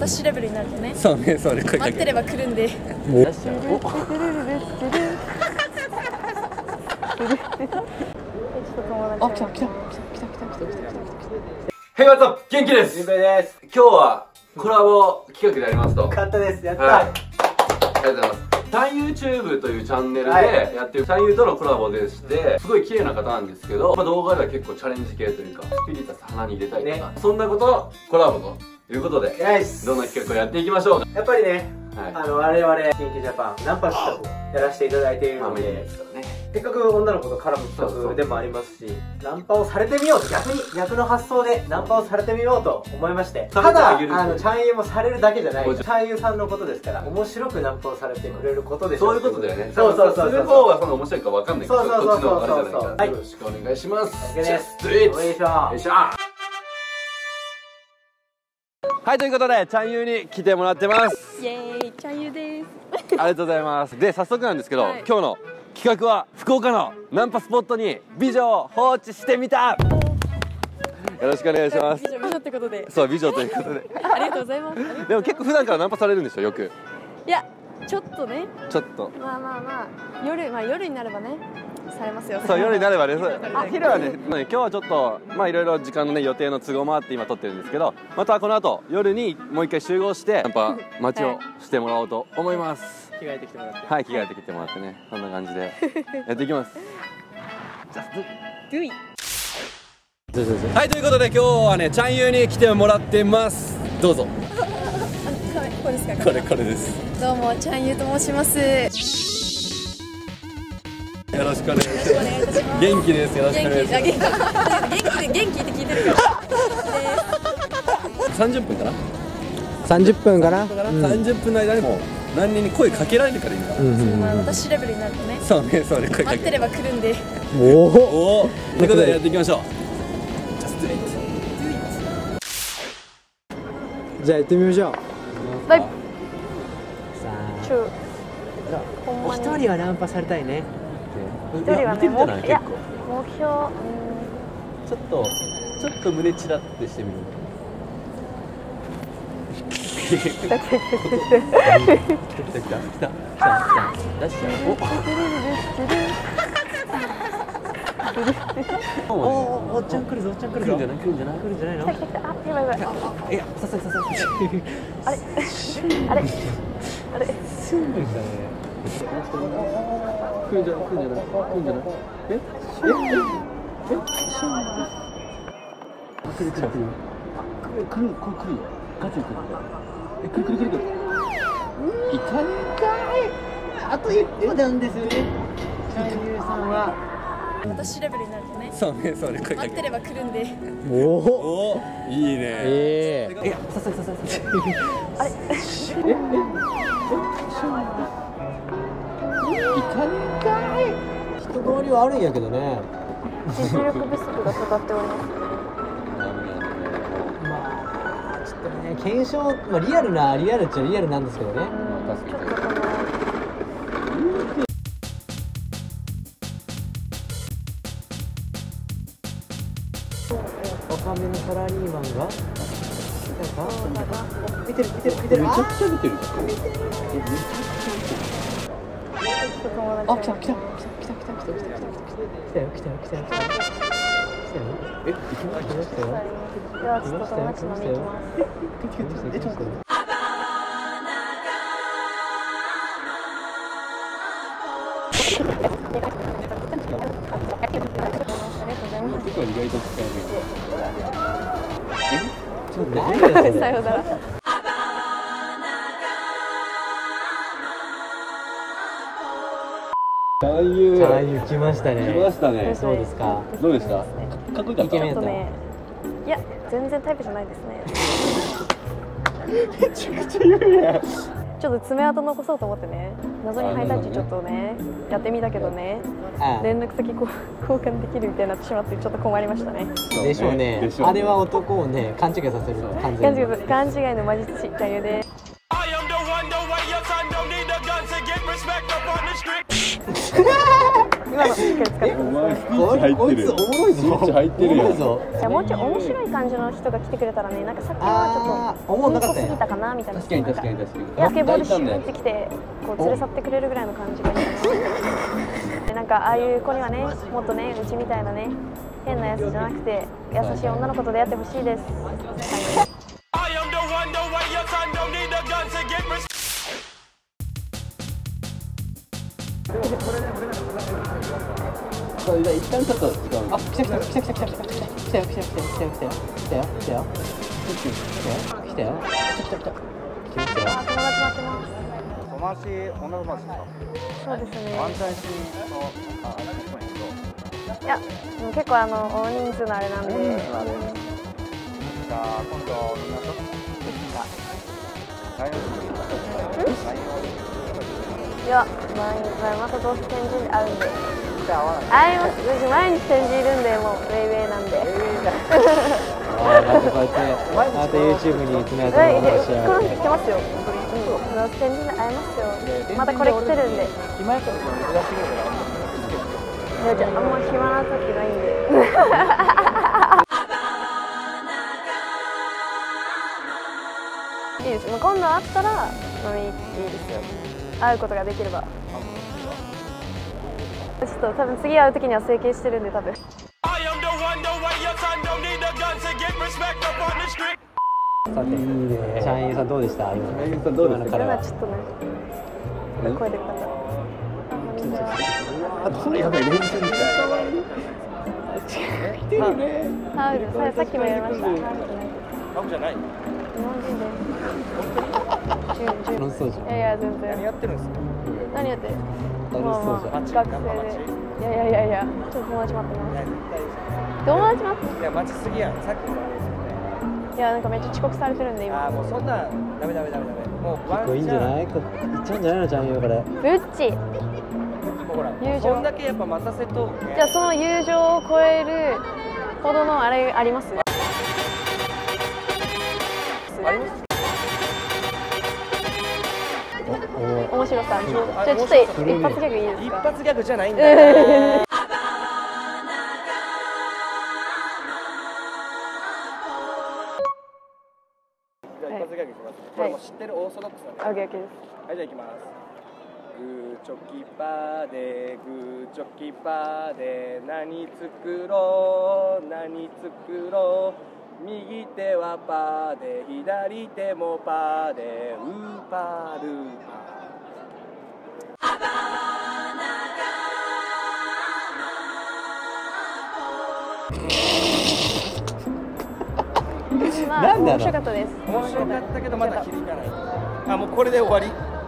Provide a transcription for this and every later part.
私レベルになるとね。そうねそうね声かけ待ってれば来るんで。あ来た来た来た来た来た来た来た Hey what's up 元気です。ゆうべです。今日はコラボ企画でやりますと。簡単ですやった、はい、ありがとうございますタン YouTube というチャンネルではい。やってるタンユーとのコラボでしてすごい綺麗な方なんですけど、まあ、動画では結構チャレンジ系というかスピリタス鼻に入れたりとか、そんなことのコラボということでナイス。どんな企画をやっていきましょう？やっぱりね、はい。あの我々キンキジャパンナンパ企画をやらせていただいているまあメインのでですからねせっかく女の子と絡む企画でもありますしナンパをされてみようと逆に逆の発想でナンパをされてみようと思いましてさただあのチャンユーもされるだけじゃないもちチャンユーさんのことですから面白くナンパをされてくれることでしょそういうことだよね。そうそうそうするそう方はその面白いか分かんないけどそうそうそうこっちのあれじゃない。そうそうからよろしくお願いします。OK です。おいしょよいしょ。はいということでチャンユーに来てもらってます。イエーイちゃんゆです。ありがとうございます。で早速なんですけど、はい。今日の企画は福岡のナンパスポットに美女を放置してみた。よろしくお願いします。美女美女ってことで。そう美女ということで。ありがとうございます。でも結構普段からナンパされるんでしょよく。いやちょっとね。ちょっと。まあまあまあ。夜まあ夜になればねされますよ。そう夜になればね。昼はね。まあ今日はちょっとまあいろいろ時間のね予定の都合もあって今撮ってるんですけどまたこの後夜にもう一回集合してナンパ待ちをしてもらおうと思います。着替えてきてもらって。はい着替えてきてもらってね。そんな感じで。やっていきます。ドゥイ。はいということで今日はねチャンユーに来てもらってます。どうぞ。あこれこれですか？これこれです。どうもちゃんゆと申しますよろしくお願いします。元気ですよろしくお願いし元気まあ元気元気で元気って聞いてるから。す30分かな30分かな、だから？30分の間にも何人に声かけら？れるからいいんだうんうんうんまあ私レベルになるとねそうねそうね声かけ。待ってれば来るんで。おおということでやっていきましょう。Just do it じゃあ行ってみましょう。バイさあ。一人はナンパされたいね一人はね見てみたら目いや結構目標うん。ちょっとちょっと胸チラってしてみる？来た来た来た来た来た来た出しちゃおおおおっちゃん来るぞおっちゃん来るぞ来るんじゃない来るんじゃない来るんじゃないの来た来たあやばいやばいいやささささあれあれあれすんだね来るんじゃない来るんじゃない来るんじゃないええええあ来る来る来る来る来る来るこれ来るよガチで来るえ来る来る来る来る痛いかいあと一歩なんですよねチャンユーさんは私レベルになるとねそうねそうね待ってれば来るんでおおいいねえーえいやさささささあれい人通りはあるんやけどね。実力不足がかかっております。まあちょっとね検証まあリアルなリアルっちゃリアルなんですけどね。うん。ちょっとこの若めのサラリーマンが来たか？そうだな見てる見てる見てる。あめちゃくちゃ見てるあ来た来た。来た来た来た来た来た来たよ。来たよ。来たよ。来たよ。来たよ。え行きま来たよ。来たよ。ではちょっと友達飲み行きますえちょっとありがとうございます結構意外と何だよ。さよ。うなら男優。ああいう来ました来まねしたね。そうですか。どうでした？かっこよかった？イケメンっとねいや全然タイプじゃないですね。めちゃくちゃ言うやん。ちょっと爪痕残そうと思ってね。謎にハイタッチちょっとねやってみたけどね。あ連絡先こう交換できるみたいになってしまってちょっと困りましたね。でしょうね。でしょうあれは男をね勘違いさせる完全に勘違い勘違いの魔術師茶湯です今のしっかり使ってお前スピこいつおもろいぞ。スピーチ入ってるよじゃあもうちょい面白い感じの人が来てくれたらねなんかさっきはちょっと思んなかったんやすぎたかなみたいな確かに確かに確かに。スケボーでシューってきてこう連れ去ってくれるぐらいの感じがいいかなでなんかああいう子にはねもっとねうちみたいなね変なやつじゃなくて優しい女の子と出会ってほしいです、はいそうじゃあ一旦ちょっと時間あ来た来た来た来た来た来た来た。来たよ来たよ来たよ来たよ来たよ。来たよ来たよ。来たよ。来た来た来た来た来た来たよ。あ友達待ってます友達女友達ですかそうですねワンチャンしのああれですけどいやでも結構あの大人数のあれなんで、大人数のあれじゃあ今度みんなと来年いや毎日またどうせ展示あるんで会いますうち毎日展示いるんでもうウェイウェイなんであーなんかこうやってまた YouTube に爪痕はい、残 しこのやがって日来てますよ。うん、どうせ展示で会えますよ。またこれ来てるんで。い暇やったらその珍しいぐらいや、じゃあ、あんま暇な時ないんで。いいです。まあ、今度会ったら、飲みに行っていいですよ。会うことができれば。と多分次会う時には整形してるんで、多分。さてシャインさんどうでした？今シャインさんどうでした？今ちょっとね、声でかかった。あそれやばい練習みたいハウル、ささっきもやりました。ハウじゃない日本人です。10 10楽しそうじゃんいやいや、全何然。やってるんですか？何やって楽しそうじゃんまあまあ学生で。いやいやいやいや、ちょっと友達待ってまいやす。絶対友達待っいや待ちすぎやんさっきもて。いや、なんかめっちゃ遅刻されてるんで、今。ああもうそんなダメダメダメダメもうワンこれいいんじゃない？いっちゃうんじゃないの？ちゃんよこれブッチ。ほら友情そんだけやっぱ待たせとねじゃあ、その友情を超えるほどのあれあります？あおお面白さ。あじゃあ、ちょっと一発ギャグいいです一か。発ギャグじゃないんだよじゃあ一発ギャグいきますこれもう知ってるオーソドックスなんでオッケーオッケーです。はい、じゃあ行きます。グーチョキパーで、グーチョキパーで、何作ろう、何作ろう？右手はパーで、左手もパーで、ウーパールーパ面白かったです。ー。面白かったけど、まだ響かない。あ、もうこれで終わり？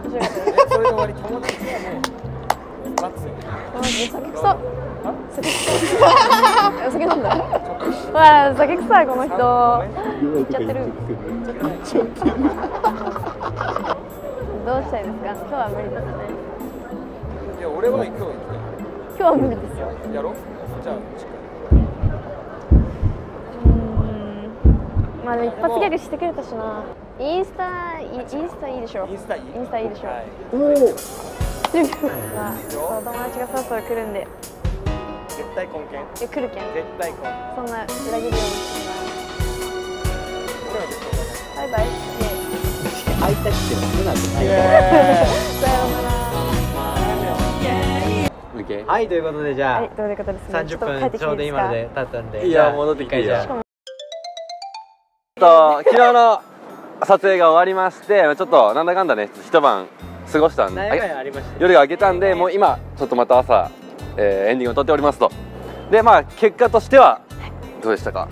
面白かったです。えそれで終わり。友達はもう、待つよ。あ、酒臭。酒。酒飲んだ。わあ、酒臭いこの人。言っちゃってる。どうしたいですか？今日は無理ですね。いや、俺は今日行っ今日は無理ですよ。て。やろうじゃあ、あ、でも一発ギャグしてくれたしな。インスタ、イインスタいいでしょい。インスタいいインスタいいでしょはい。まあ、そう友達がそろそろ来るんで、絶対根拠。え来るけん？絶対根拠。そんな裏切るようなバイバイ。イエーイハイタッチってすなってないさようなら。オッケーはいということでじゃあ、はい、どういうことですね？30分ちょうど今ので経ったんでいや戻ってきていいよじゃあ一回じゃあと昨日の撮影が終わりましてちょっとなんだかんだね一晩過ごしたんで何回ありました？夜が明けたんでもう今ちょっとまた朝、えーエンディングを撮っておりますと。でまあ結果としてはどうでしたか？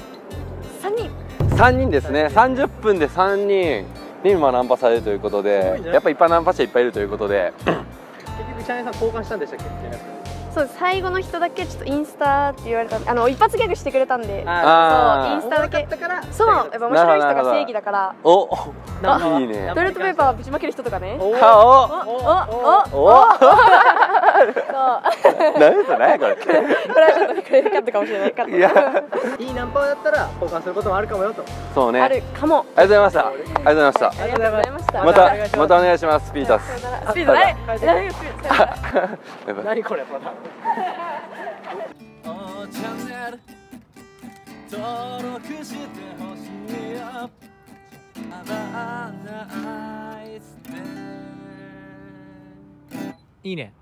三人。3人ですね。30分で3人に今ナンパされるということでやっぱ一般ナンパ者いっぱいいるということで。結局シャインさん交換したんでしたっけ？そう最後の人だけちょっとインスタって言われたんであの一発ギャグしてくれたんで。あーそうインスタだけ。だから。そうやっぱ面白い人が正義だから。おあ いいね。トイレットペーパーぶちまける人とかね。あおおおお。おお何それ何やこれ。これはちょっとクレットかもしれない。カットいや。いいナンパだったら交換することもあるかもよと。そうね。あるかも。ありがとうございました。ありがとうございました。ありがとうございました。またまた。お願いしますピータースピードない。何がス何これまだチャンネル登録してほしいよ。Have a nice day いいね